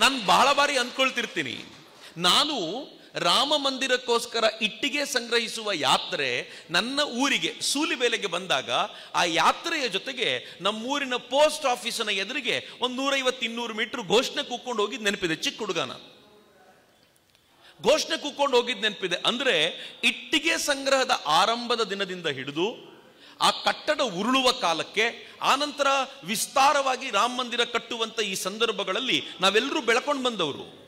ನಾನು ಬಹಳ ಬಾರಿ ಅಂದ್ಕೊಳ್ತಿರ್ತೀನಿ ನಾನು ರಾಮ ಮಂದಿರಕ್ಕೋಸ್ಕರ ಇಟ್ಟಿಗೆ ಸಂಗ್ರಹಿಸುವ ಯಾತ್ರೆ ನನ್ನ ಊರಿಗೆ, ಸೂಲಿಬೇಲೆಗೆ ಬಂದಾಗ ಆ ಯಾತ್ರೆಯ ಜೊತೆಗೆ ನಮ್ಮೂರಿನ ಪೋಸ್ಟ್ ಆಫೀಸಿನ ಎದುರಿಗೆ ಒಂದು ನೂರೈವತ್ತು ಇನ್ನೂರು ಮೀಟರ್ ಘೋಷಣೆ ಕೂತ್ಕೊಂಡು ಹೋಗಿದ್ದು ನೆನಪಿದೆ, ಚಿಕ್ಕ ಹುಡುಗನ ಘೋಷಣೆ ಕೂತ್ಕೊಂಡು ಹೋಗಿದ್ದು ನೆನಪಿದೆ. ಅಂದ್ರೆ ಇಟ್ಟಿಗೆ ಸಂಗ್ರಹದ ಆರಂಭದ ದಿನದಿಂದ ಹಿಡಿದು ಆ ಕಟ್ಟಡ ಉರುಳುವ ಕಾಲಕ್ಕೆ ಆನಂತರ ವಿಸ್ತಾರವಾಗಿ ರಾಮ ಮಂದಿರ ಕಟ್ಟುವಂತ ಈ ಸಂದರ್ಭಗಳಲ್ಲಿ ನಾವೆಲ್ಲರೂ ಬೆಳ್ಕೊಂಡು ಬಂದವರು.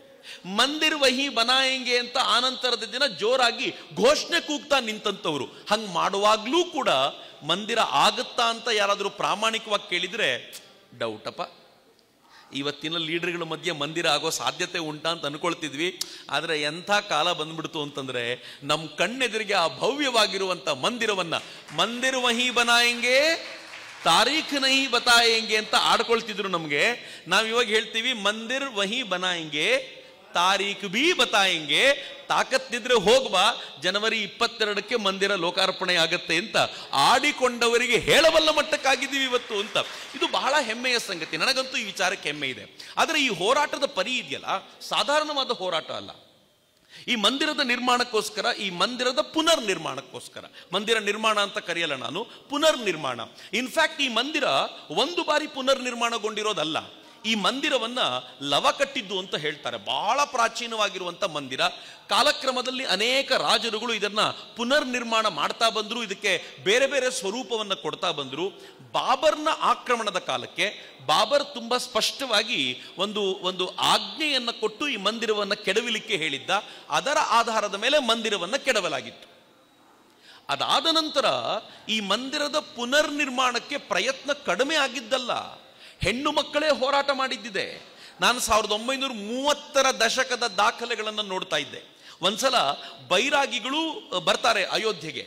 ಮಂದಿರ್ ವಹಿ ಬನಾಯಂಗೆ ಅಂತ ಆನಂತರದ ದಿನ ಜೋರಾಗಿ ಘೋಷಣೆ ಕೂಗ್ತಾ ನಿಂತಂತವ್ರು. ಹಂಗ್ ಮಾಡುವಾಗ್ಲೂ ಕೂಡ ಮಂದಿರ ಆಗುತ್ತಾ ಅಂತ ಯಾರಾದರೂ ಪ್ರಾಮಾಣಿಕವಾಗಿ ಕೇಳಿದ್ರೆ, ಡೌಟಪ್ಪ ಇವತ್ತಿನ ಲೀಡರ್ಗಳ ಮಧ್ಯೆ ಮಂದಿರ ಆಗೋ ಸಾಧ್ಯತೆ ಉಂಟಾ ಅಂತ ಅನ್ಕೊಳ್ತಿದ್ವಿ. ಆದರೆ ಎಂಥ ಕಾಲ ಬಂದ್ಬಿಡ್ತು ಅಂತಂದರೆ ನಮ್ಮ ಕಣ್ಣೆದುರಿಗೆ ಆ ಭವ್ಯವಾಗಿರುವಂಥ ಮಂದಿರವನ್ನು ಮಂದಿರ ವಹಿ ಬನಾಯಂಗೆ ತಾರೀಖ್ ನಹಿ ಬತಾಯಂಗೆ ಅಂತ ಆಡ್ಕೊಳ್ತಿದ್ರು ನಮಗೆ. ನಾವು ಇವಾಗ ಹೇಳ್ತೀವಿ, ಮಂದಿರ್ ವಹಿ ಬನಾಯಂಗೆ ತಾರೀಖ್ ಬಿ ಬತಾಯಂಗೆ ತಾಕತ್ತಿದ್ರೆ ಹೋಗ್ಬಾ, ಜನವರಿ ಇಪ್ಪತ್ತೆರಡಕ್ಕೆ ಮಂದಿರ ಲೋಕಾರ್ಪಣೆ ಆಗತ್ತೆ ಅಂತ ಆಡಿಕೊಂಡವರಿಗೆ ಹೇಳಬಲ್ಲ ಮಟ್ಟಕ್ಕಾಗಿದ್ದೀವಿ ಇವತ್ತು ಅಂತ. ಇದು ಬಹಳ ಹೆಮ್ಮೆಯ ಸಂಗತಿ. ನನಗಂತೂ ಈ ವಿಚಾರಕ್ಕೆ ಹೆಮ್ಮೆ ಇದೆ. ಆದರೆ ಈ ಹೋರಾಟದ ಪರಿ ಇದೆಯಲ್ಲ? ಸಾಧಾರಣವಾದ ಹೋರಾಟ ಅಲ್ಲ. ಈ ಮಂದಿರದ ನಿರ್ಮಾಣಕ್ಕೋಸ್ಕರ, ಈ ಮಂದಿರದ ಪುನರ್ ನಿರ್ಮಾಣಕ್ಕೋಸ್ಕರ ಮಂದಿರ ನಿರ್ಮಾಣ ಅಂತ ಕರೆಯಲ್ಲ ನಾನು ಪುನರ್ ನಿರ್ಮಾಣ ಇನ್ಫ್ಯಾಕ್ಟ್ ಈ ಮಂದಿರ ಒಂದು ಬಾರಿ ಪುನರ್ ನಿರ್ಮಾಣಗೊಂಡಿರೋದಲ್ಲ ಈ ಮಂದಿರವನ್ನ ಲವ ಕಟ್ಟಿದ್ದು ಅಂತ ಹೇಳ್ತಾರೆ. ಬಹಳ ಪ್ರಾಚೀನವಾಗಿರುವಂತ ಮಂದಿರ. ಕಾಲಕ್ರಮದಲ್ಲಿ ಅನೇಕ ರಾಜರುಗಳು ಇದನ್ನ ಪುನರ್ ನಿರ್ಮಾಣ ಮಾಡ್ತಾ ಬಂದ್ರು, ಇದಕ್ಕೆ ಬೇರೆ ಬೇರೆ ಸ್ವರೂಪವನ್ನ ಕೊಡ್ತಾ ಬಂದರು. ಬಾಬರ್ನ ಆಕ್ರಮಣದ ಕಾಲಕ್ಕೆ ಬಾಬರ್ ತುಂಬಾ ಸ್ಪಷ್ಟವಾಗಿ ಒಂದು ಒಂದು ಆಜ್ಞೆಯನ್ನ ಕೊಟ್ಟು ಈ ಮಂದಿರವನ್ನ ಕೆಡವಿಲಿಕ್ಕೆ ಹೇಳಿದ್ದ. ಅದರ ಆಧಾರದ ಮೇಲೆ ಮಂದಿರವನ್ನ ಕೆಡವಲಾಗಿತ್ತು. ಅದಾದ ನಂತರ ಈ ಮಂದಿರದ ಪುನರ್ ನಿರ್ಮಾಣಕ್ಕೆ ಪ್ರಯತ್ನ ಕಡಿಮೆ ಆಗಿದ್ದಲ್ಲ. ಹೆಣ್ಣು ಮಕ್ಕಳೇ ಹೋರಾಟ ಮಾಡಿದ್ದಿದೆ. ನಾನು ಸಾವಿರದ ಒಂಬೈನೂರ ಮೂವತ್ತರ ದಶಕದ ದಾಖಲೆಗಳನ್ನು ನೋಡ್ತಾ ಇದ್ದೆ. ಒಂದ್ಸಲ ಬೈರಾಗಿಗಳು ಬರ್ತಾರೆ ಅಯೋಧ್ಯೆಗೆ.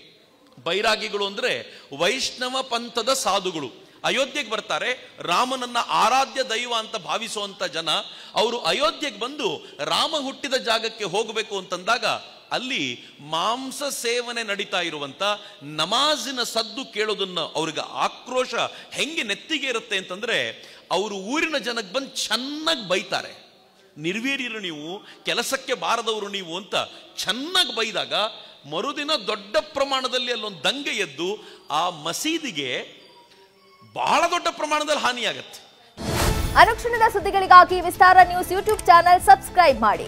ಬೈರಾಗಿಗಳು ಅಂದರೆ ವೈಷ್ಣವ ಪಂಥದ ಸಾಧುಗಳು. ಅಯೋಧ್ಯೆಗೆ ಬರ್ತಾರೆ, ರಾಮನನ್ನ ಆರಾಧ್ಯ ದೈವ ಅಂತ ಭಾವಿಸುವಂಥ ಜನ. ಅವರು ಅಯೋಧ್ಯೆಗೆ ಬಂದು ರಾಮ ಹುಟ್ಟಿದ ಜಾಗಕ್ಕೆ ಹೋಗಬೇಕು ಅಂತಂದಾಗ ಅಲ್ಲಿ ಮಾಂಸ ಸೇವನೆ ನಡೀತಾ ಇರುವಂತ ನಮಾಜಿನ ಸದ್ದು ಕೇಳೋದನ್ನ ಅವ್ರಿಗೆ ಆಕ್ರೋಶ ಹೆಂಗೆ ನೆತ್ತಿಗೆ ಇರುತ್ತೆ ಅಂತಂದ್ರೆ ಅವರು ಊರಿನ ಜನಕ್ಕೆ ಬಂದು ಚೆನ್ನಾಗಿ ಬೈತಾರೆ. ನಿರ್ವೀರ್ಯರು ನೀವು, ಕೆಲಸಕ್ಕೆ ಬಾರದವರು ನೀವು ಅಂತ ಚೆನ್ನಾಗಿ ಬೈದಾಗ ಮರುದಿನ ದೊಡ್ಡ ಪ್ರಮಾಣದಲ್ಲಿ ಅಲ್ಲೊಂದು ದಂಗೆ ಎದ್ದು ಆ ಮಸೀದಿಗೆ ಬಹಳ ದೊಡ್ಡ ಪ್ರಮಾಣದಲ್ಲಿ ಹಾನಿಯಾಗತ್ತೆ. ಅನುಕ್ಷಣದ ಸುದ್ದಿಗಳಿಗಾಗಿ Vistara news YouTube channel subscribe ಮಾಡಿ.